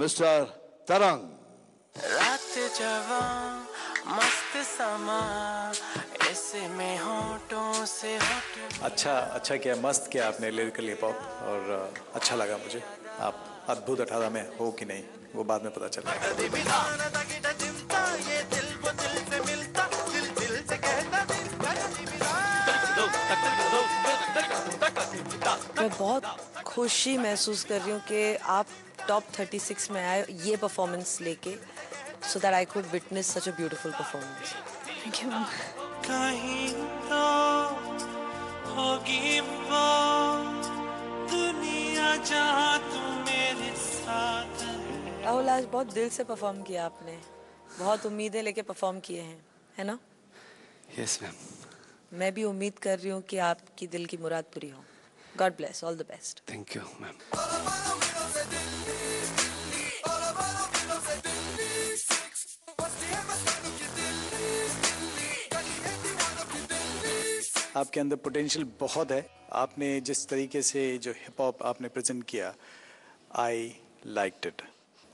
Mister तरंग। रात जवां मस्त समा ऐसे में होठों से होठ अच्छा अच्छा किया मस्त किया आपने लिरिकल हिप हॉप और अच्छा लगा मुझे। आप अद्भुत अठारह में हो कि नहीं वो बाद में पता चला मैं बहुत खुशी महसूस कर रही हूँ कि आप टॉप 36 में आए ये परफॉर्मेंस लेके so that I could witness such a beautiful performance thank you कहीं तो होगी वो दुनिया जहाँ तू मेरे साथ है। राहुल आज बहुत दिल से परफॉर्म किया आपने। बहुत उम्मीदें लेके परफॉर्म किए हैं है ना? यस मैम मैं भी उम्मीद कर रही हूँ कि आपकी दिल की मुराद पूरी हो। God bless all the best thank you ma'am आपके अंदर पोटेंशियल बहुत है। आपने जिस तरीके से जो हिप हॉप आपने प्रेजेंट किया I like it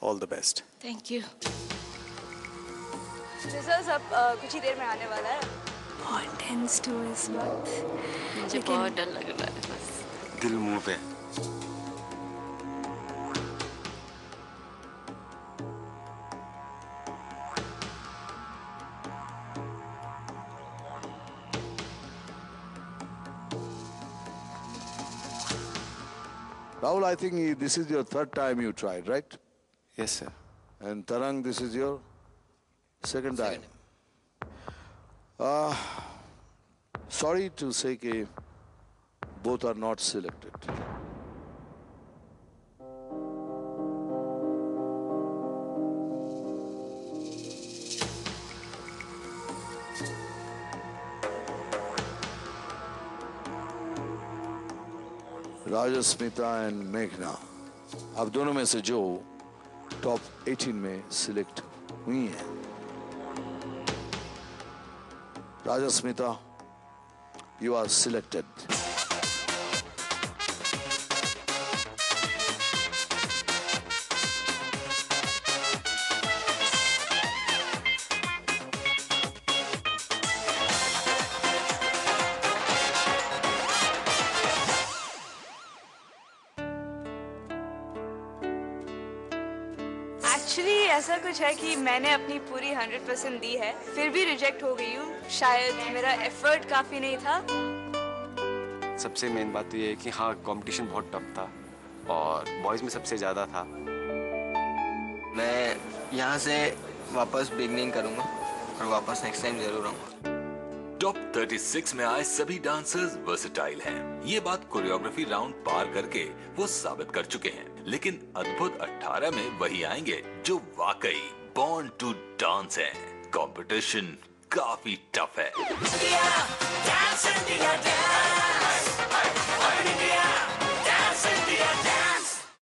all the best thank you result अब कुछ ही देर में आने वाला है। बहुत टेंस टू इस वक्त मुझे बहुत डर लग रहा है बस। दिल मुँह पे। Rahul, I think this is your third time you tried, right? Yes, sir. And Tarang, this is your second time. Uh, sorry to say that both are not selected. Rajasmita and मेघना अब दोनों में से जो top 18 में select हुई हैं। Rajasmita you are selected actually ऐसा कुछ है कि मैंने अपनी पूरी 100% दी है। फिर भी रिजेक्ट हो गई हूँ। शायद मेरा एफर्ट काफ़ी नहीं था। सबसे मेन बात तो ये है कि हाँ कंपटीशन बहुत टफ था और बॉयज़ में सबसे ज़्यादा था। मैं यहाँ से वापस बिगनिंग करूँगा और वापस नेक्स्ट टाइम ज़रूर आऊँगा। टॉप 36 में आए सभी डांसर्स वर्सेटाइल हैं। ये बात कोरियोग्राफी राउंड पार करके वो साबित कर चुके हैं लेकिन अद्भुत 18 में वही आएँगे जो वाकई बॉर्न टू डांस हैं। कंपटीशन काफ़ी टफ है